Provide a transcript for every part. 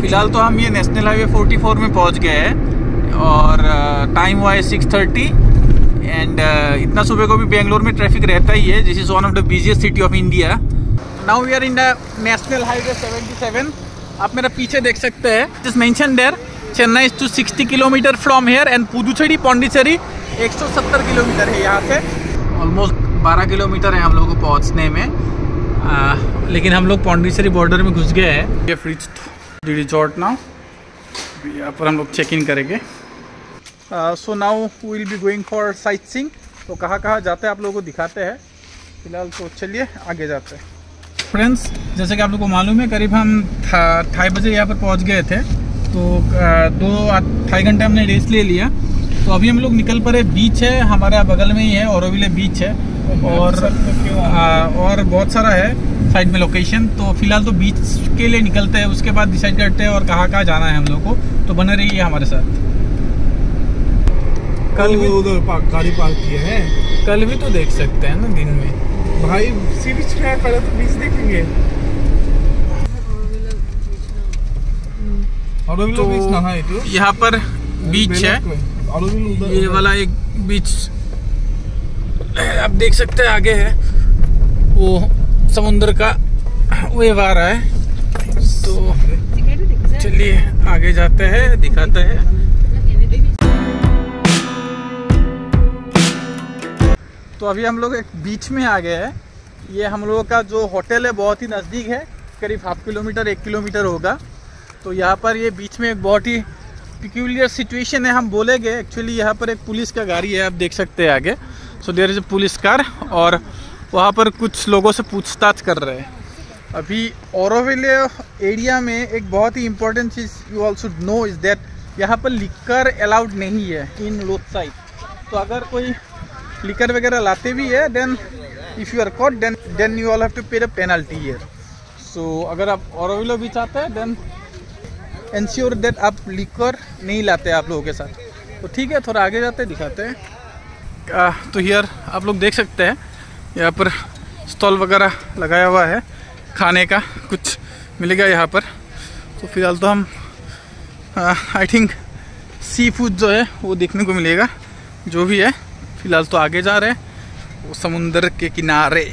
फ़िलहाल तो हम ये नेशनल हाईवे 44 में पहुँच गए हैं और टाइम हुआ है सिक्स थर्टी एंड इतना सुबह को भी बेंगलोर में ट्रैफ़िक रहता ही है this is one of the busiest city of India now we are in the national highway 77 आप मेरा पीछे देख सकते हैं। Just mention there Chennai to 60 kilometre from here and Puducherry Pondicherry 170 kilometre है यहाँ से। ऑलमोस्ट 12 किलोमीटर है हम लोग को पहुँचने में। आ, लेकिन हम लोग पौंडीचेरी बॉर्डर में घुस गए हैं। ये फ्रिज डी रिजॉर्ट नाउ यहाँ पर हम लोग चेक इन करेंगे। So now will be going for sightseeing तो कहाँ कहाँ जाते हैं आप लोगों को दिखाते हैं। फ़िलहाल तो चलिए आगे जाते हैं। फ्रेंड्स जैसे कि आप लोगों को मालूम है करीब हम ढाई बजे यहाँ पर पहुँच गए थे। तो दो ढाई घंटे हमने रेस्ट ले लिया। तो अभी हम लोग निकल पड़े बीच है हमारा बगल में ही है औरविले बीच है। और और बहुत सारा है। साइड में लोकेशन तो फ़िलहाल तो बीच के लिए निकलते हैं उसके बाद डिसाइड करते हैं और कहाँ कहाँ जाना है हम लोग को। तो बने रहिए हमारे साथ। कल भी उधर गाड़ी पार्क किए हैं। कल भी तो देख सकते हैं ना दिन में। भाई सी बीच में पहले तो बीच देखेंगे। तो यहाँ पर बीच है। ये वाला एक बीच आप देख सकते हैं आगे है। वो समुद्र का वेव आ रहा है। तो चलिए, आगे जाते हैं, दिखाते हैं। तो अभी हम लोग एक बीच में आ गए हैं। ये हम लोगों का जो होटल है, बहुत ही नज़दीक है। करीब हाफ़ किलोमीटर एक किलोमीटर होगा। तो यहाँ पर ये बीच में एक बहुत ही पिक्यूलियर सिचुएशन है, हम बोलेंगे। एक्चुअली यहाँ पर एक पुलिस का गाड़ी है, आप देख सकते हैं आगे। So there is a police car और वहाँ पर कुछ लोगों से पूछताछ कर रहे हैं। अभी औरविले एरिया में एक बहुत ही important cheese you also know is that यहाँ पर लिकर अलाउड नहीं है इन रोड साइड तो अगर कोई लिकर वगैरह लाते भी है then if you are caught then then you all have to pay the penalty here so अगर आप औरविलो भी चाहते हैं देन इंश्योर दैट आप लिकर नहीं लाते आप लोगों के साथ। तो ठीक है, थोड़ा आगे जाते, दिखाते हैं। तो हियर आप लोग देख सकते हैं। यहाँ पर स्टॉल वगैरह लगाया हुआ है खाने का, कुछ मिलेगा यहाँ पर। तो फ़िलहाल तो हम आई थिंक सी फ़ूड जो है वो देखने को मिलेगा, जो भी है। फ़िलहाल तो आगे जा रहे हैं, वो समुंदर के किनारे।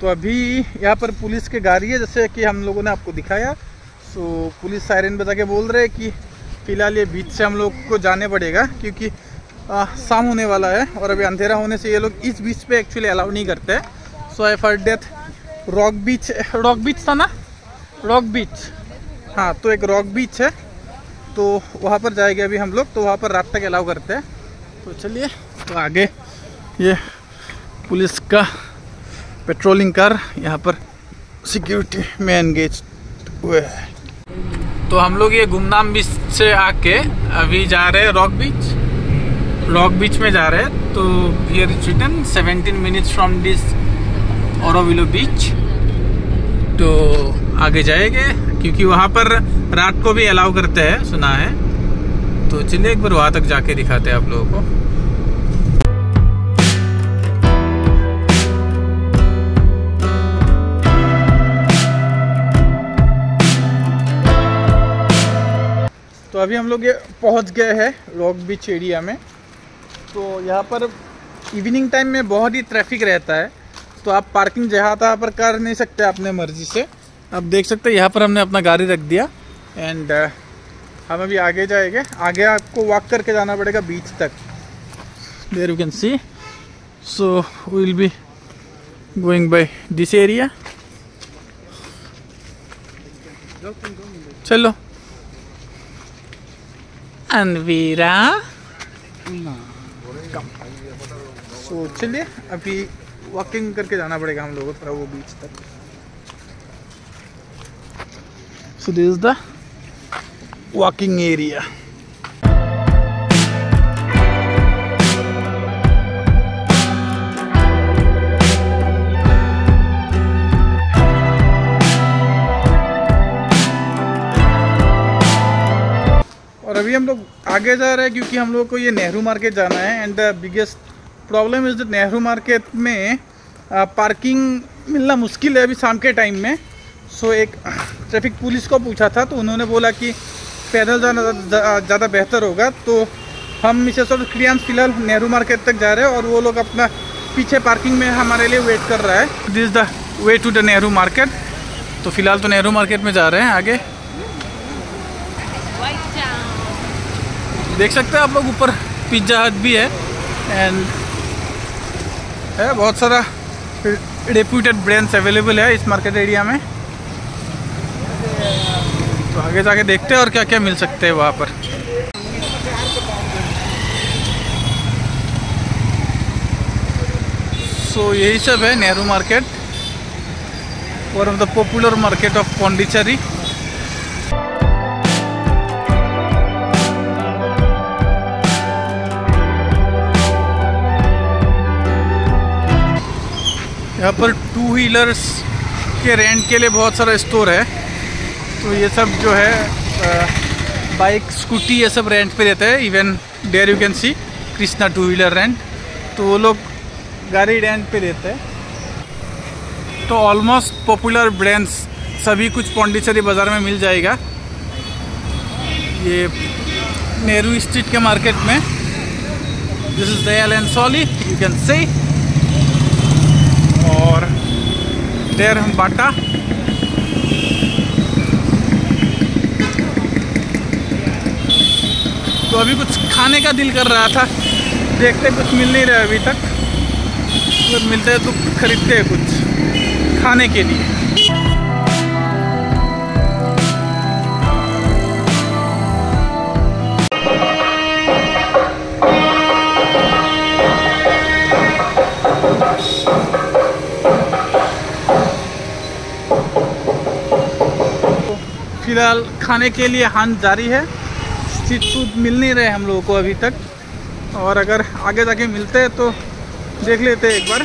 तो अभी यहाँ पर पुलिस की गाड़ी है जैसे कि हम लोगों ने आपको दिखाया। सो पुलिस सायरन बजा के बोल रहे हैं कि फ़िलहाल ये बीच से हम लोग को जाने पड़ेगा क्योंकि आ, शाम होने वाला है और अभी अंधेरा होने से ये लोग इस बीच पे एक्चुअली अलाउ नहीं करते so I for death rock beach rock beach था ना? रॉक बीच हाँ तो एक रॉक बीच है। तो वहाँ पर जाएँगे अभी हम लोग तो वहाँ पर रात तक अलाउ करते हैं। तो चलिए तो आगे ये पुलिस का पेट्रोलिंग कार यहाँ पर सिक्योरिटी में एंगेज हुए हैं। तो हम लोग ये गुमनाम बीच से आके अभी जा रहे हैं रॉक बीच। रॉक बीच में जा रहे हैं। तो here is written 17 minutes from this Auroville beach तो आगे जाएँगे, क्योंकि वहाँ पर रात को भी अलाउ करते हैं, सुना है। तो चलिए एक बार वहाँ तक जाके दिखाते हैं आप लोगों को। तो अभी हम लोग ये पहुँच गए हैं रॉक बीच एरिया में। तो यहाँ पर इवनिंग टाइम में बहुत ही ट्रैफ़िक रहता है। तो आप पार्किंग जहाँ तहाँ पर कर नहीं सकते अपने मर्ज़ी से। आप देख सकते हैं यहाँ पर हमने अपना गाड़ी रख दिया। एंड uh, हम अभी आगे जाएँगे। आगे आपको वॉक करके जाना पड़ेगा बीच तक। There you can see so will be going by this area चलो। अनवीरा। सो चलिए अभी वॉकिंग करके जाना पड़ेगा हम लोगों को वो बीच तक। So this the? Walking area अभी हम लोग आगे जा रहे हैं क्योंकि हम लोग को ये नेहरू मार्केट जाना है and the biggest problem is the Nehru market में पार्किंग मिलना मुश्किल है अभी शाम के टाइम में। सो एक ट्रैफ़िक पुलिस को पूछा था तो उन्होंने बोला कि पैदल जाना ज़्यादा बेहतर होगा। तो हम मिसेस और क्रियांश फ़िलहाल नेहरू मार्केट तक जा रहे हैं और वो लोग अपना पीछे पार्किंग में हमारे लिए वेट कर रहा है। This the way to the Nehru market. तो फ़िलहाल तो नेहरू मार्केट में जा रहे हैं आगे। देख सकते हैं आप लोग ऊपर पिज़्ज़ा हट भी है। एंड है बहुत सारा रेप्यूटेड ब्रांड्स अवेलेबल है इस मार्केट एरिया में। तो आगे जाके देखते हैं और क्या क्या मिल सकते हैं वहाँ पर। सो so, यही सब है Nehru market one of the popular market of Pondicherry यहाँ पर टू व्हीलर्स के रेंट के लिए बहुत सारा स्टोर है। तो ये सब जो है बाइक, स्कूटी ये सब रेंट पे देते हैं। Even there you can see Krishna two wheeler rent. तो वो लोग गाड़ी रेंट पे देते हैं। तो ऑलमोस्ट पॉपुलर ब्रांड्स सभी कुछ पौंडीचेरी बाज़ार में मिल जाएगा। ये नेहरू स्ट्रीट के मार्केट में। This is Dayal and Solly you can say और देर हम बाटा। तो अभी कुछ खाने का दिल कर रहा था। देखते कुछ मिल नहीं रहा अभी तक। अगर मिलता है तो खरीदते हैं कुछ। खाने के लिए। फ़िलहाल खाने के लिए हान जारी है। स्ट्रीट फ़ूड मिल नहीं रहे हम लोगों को अभी तक। और अगर आगे जाके मिलते हैं तो देख लेते एक बार।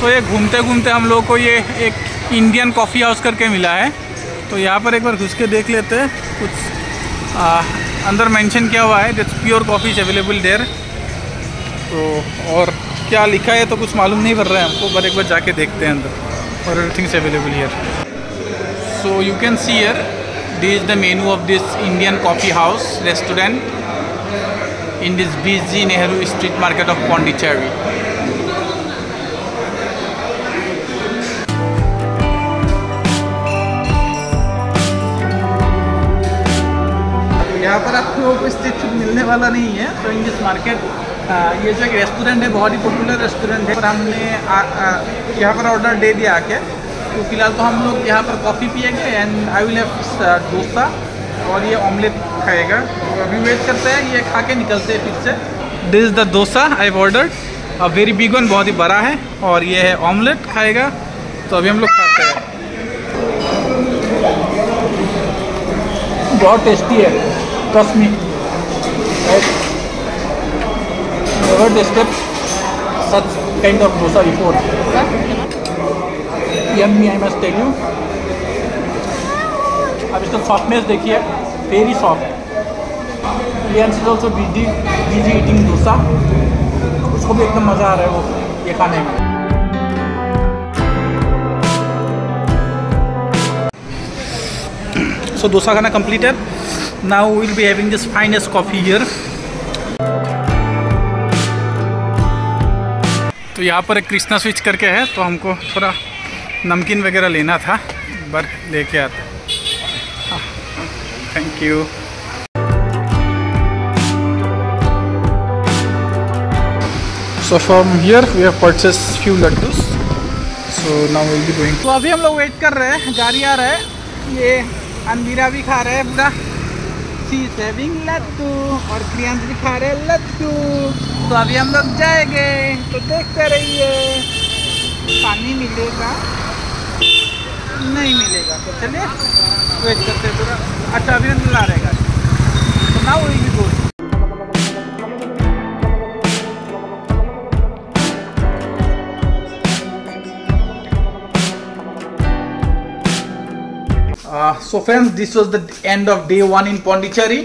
तो ये घूमते घूमते हम लोग को ये एक इंडियन कॉफ़ी हाउस करके मिला है। तो यहाँ पर एक बार घुस के देख लेते हैं। कुछ आ, अंदर मेंशन किया हुआ है that's pure coffee is available there तो और क्या लिखा है तो कुछ मालूम नहीं पड़ रहा है हमको पर एक बार जाके देखते हैं अंदर। और everything is available here so you can see here this is the menu of this Indian coffee house restaurant in this busy Nehru street market of Pondicherry यहाँ पर आपको कोई स्ट्रीट फ़ूड मिलने वाला नहीं है तो इन दिस मार्केट ये जो एक रेस्टोरेंट है बहुत ही पॉपुलर रेस्टोरेंट है पर हमने यहाँ पर ऑर्डर दे दिया आके तो फ़िलहाल तो हम लोग यहाँ पर कॉफ़ी पिएँगे एंड आई विल डोसा और ये ऑमलेट खाएगा। तो अभी वेट करते हैं, ये खा के निकलते हैं फिर से। This is the dosa I order a very big one बहुत ही बड़ा है और ये है ऑमलेट खाएगा। तो अभी हम लोग खाते हैं। बहुत टेस्टी है trust such kind of dosa before. Yummy, I must tell you. अब इसका सॉफ्टनेस देखिए। Very soft lions is also busy busy eating dosa उसको भी एकदम मज़ा आ रहा है वो ये खाने में। So dosa khana completed now we'll be having this finest coffee here तो यहाँ पर एक कृष्णा स्विच करके है तो हमको थोड़ा नमकीन वगैरह लेना था बर लेके आते thank you So from here, we have purchased few laddus. So now we'll be going. तो अभी हम लोग वेट कर रहे हैं, गाड़ी आ रहा है। ये अंधीरा भी खा रहे हैं पूरा। सी सेविंग लड्डू और क्रियांश भी खा रहे हैं लड्डू तो अभी हम लोग जाएँगे तो देखते रहिए। पानी मिलेगा। नहीं मिलेगा। तो चलिए वेट करते पूरा। अच्छा अभी ला रहेगा तो ना वही भी गोल so friends this was the end of day one in Pondicherry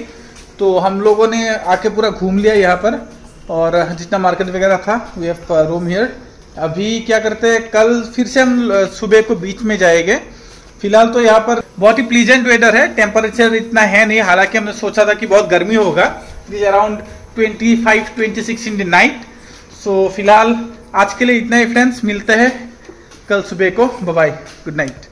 तो हम लोगों ने आके पूरा घूम लिया यहाँ पर। और जितना मार्केट वगैरह था वी हैव रूम हियर अभी क्या करते हैं, कल फिर से हम सुबह को बीच में जाएँगे। फ़िलहाल तो यहाँ पर बहुत ही प्लीजेंट वेदर है टेम्परेचर इतना है नहीं, हालाँकि हमने सोचा था कि बहुत गर्मी होगा। Is around 25 26 in the night so फ़िलहाल आज के लिए इतना ही फ्रेंड्स मिलते हैं कल सुबह को। Bye good night